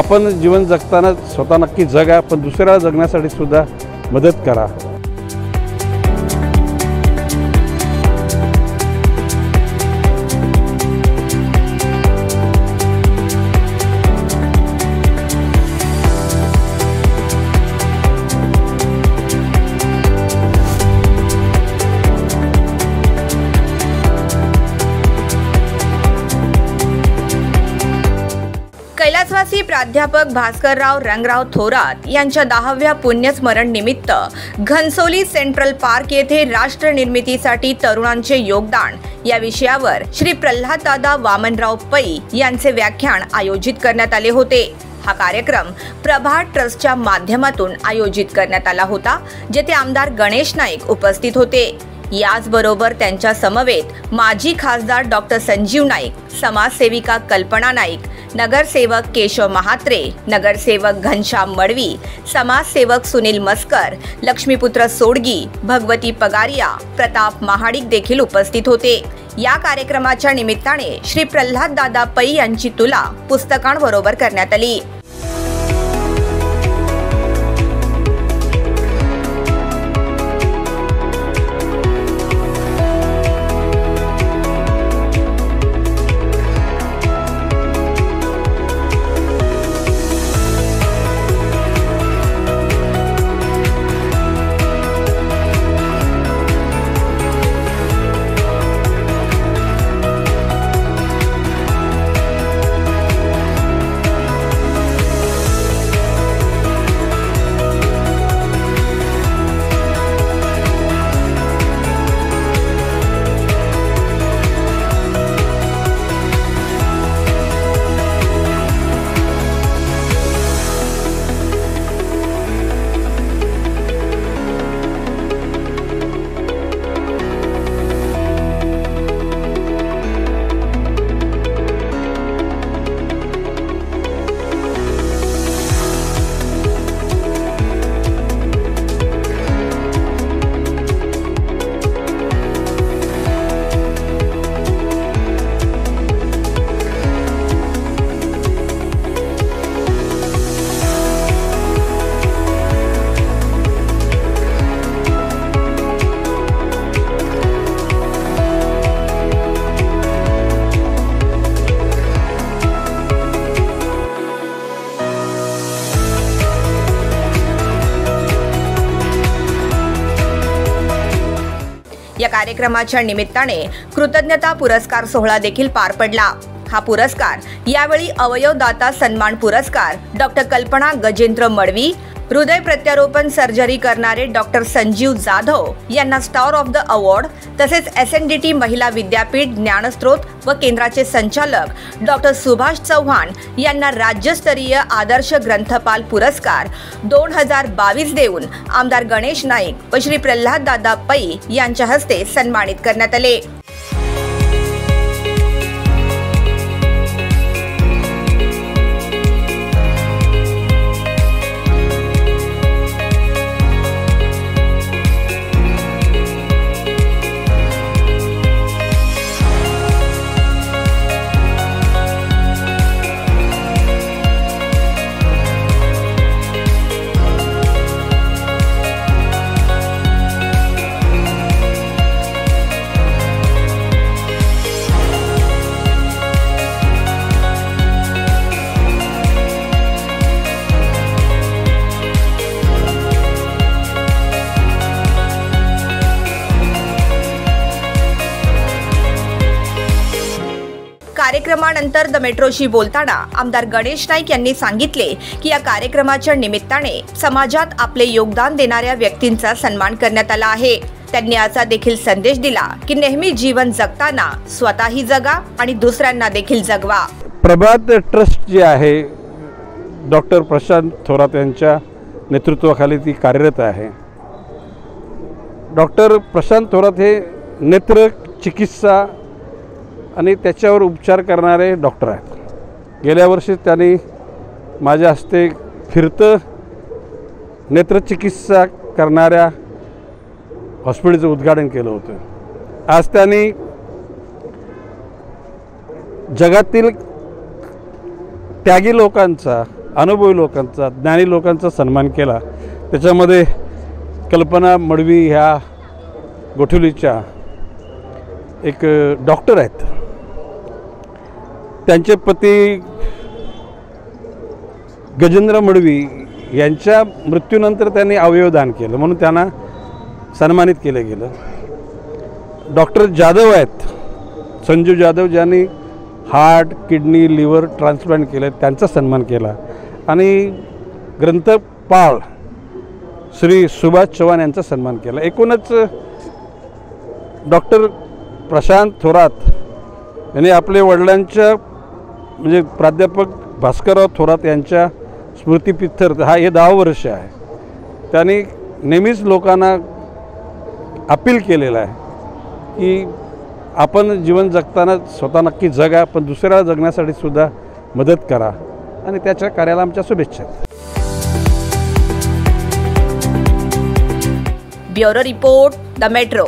आपण जीवन जगताना स्वतः नक्की जगा पण दुसऱ्याला जगण्यासाठी सुद्धा मदत करा. कैलासवासी प्राध्यापक भास्करराव रंगराव थोरात यांच्या दहाव्या पुण्यस्मरण निमित्त घनसोली सेंट्रल पार्क येथे राष्ट्र निर्मितीसाठी तरुणांचे योगदान. या विषयावर श्री प्रल्हाददादा वामनराव पै यांचे व्याख्यान आयोजित करण्यात आले होते. हा कार्यक्रम प्रभात ट्रस्टच्या माध्यमातून आयोजित करण्यात आला होता जेथे आमदार गणेश नाईक उपस्थित होते. याचबरोबर त्यांच्या समवेत माजी खासदार डॉक्टर संजीव नाईक समाजसेविका कल्पना नाईक नगरसेवक केशव महात्रे नगरसेवक घनश्याम मडवी समाजसेवक सुनील मस्कर लक्ष्मीपुत्र सोडगी भगवती पगारिया प्रताप महाडिक देखील उपस्थित होते. या कार्यक्रमाच्या निमित्ताने श्री प्रल्हाद दादा पै यांची तुला पुस्तकांबरोबर करण्यात आली. या कार्यक्रमाच्या निमित्ताने कृतज्ञता पुरस्कार सोहळा देखील पार पडला. हा पुरस्कार यावेळी अवयवदाता सन्मान पुरस्कार डॉक्टर कल्पना गजेंद्र मडवी हृदय प्रत्यारोपण सर्जरी करणारे डॉक्टर संजीव जाधव यांना स्टार ऑफ द अवॉर्ड तसेच एस एन डी टी महिला विद्यापीठ ज्ञानस्त्रोत व केंद्राचे संचालक डॉक्टर सुभाष चव्हाण यांना राज्यस्तरीय आदर्श ग्रंथपाल पुरस्कार दोन हजार बावीस देऊन आमदार गणेश नाईक व श्री प्रल्हाद दादा पै यांच्या हस्ते सन्मानित करण्यात आले. कार्यक्रमानंतर द मेट्रोशी बोलताना आमदार गणेश नाईक यांनी सांगितले की या कार्यक्रमाच्या निमित्ताने समाजात आपले योगदान देणाऱ्या व्यक्तींचा सन्मान करण्यात आला आहे. त्यांनी असा देखील संदेश दिला की नेहमी जीवन जगताना स्वतःही जगा आणि दुसऱ्यांना देखील जगवा. प्रभात ट्रस्ट जे आहे डॉक्टर प्रशांत थोरात यांच्या नेतृत्वाखाली ती कार्यरत आहे. डॉक्टर प्रशांत थोरात हे नेत्र चिकित्सा आणि त्याच्यावर उपचार करणारे डॉक्टर आहेत. गेल्या वर्षी त्यांनी माझ्या हस्ते फिरतं नेत्रचिकित्सा करणाऱ्या हॉस्पिटलचं उद्घाटन केलं होतं. आज त्यांनी जगातील त्यागी लोकांचा अनुभवी लोकांचा ज्ञानी लोकांचा सन्मान केला. त्याच्यामध्ये कल्पना मडवी ह्या गोठवलीच्या एक डॉक्टर आहेत. त्यांचे पती गजेंद्र मडवी यांच्या मृत्यूनंतर त्यांनी अवयवदान केलं. म्हणून त्यांना सन्मानित केलं गेलं. डॉक्टर जाधव आहेत. संजू जाधव ज्यांनी हार्ट किडनी लिव्हर ट्रान्सप्लांट केलं त्यांचा सन्मान केला. आणि ग्रंथपाळ श्री सुभाष चव्हाण यांचा सन्मान केला. एकूणच डॉक्टर प्रशांत थोरात यांनी आपले वडिलांच्या म्हणजे प्राध्यापक भास्करराव थोरात यांच्या स्मृतिपित्थर हा हे दहा वर्ष आहे. त्यांनी नेहमीच लोकांना अपील केलेलं आहे की आपण जीवन जगताना स्वतः नक्की जगा पण दुसऱ्याला जगण्यासाठी सुद्धा मदत करा आणि त्याच्या कार्याला आमच्या शुभेच्छा. Bureau report the metro.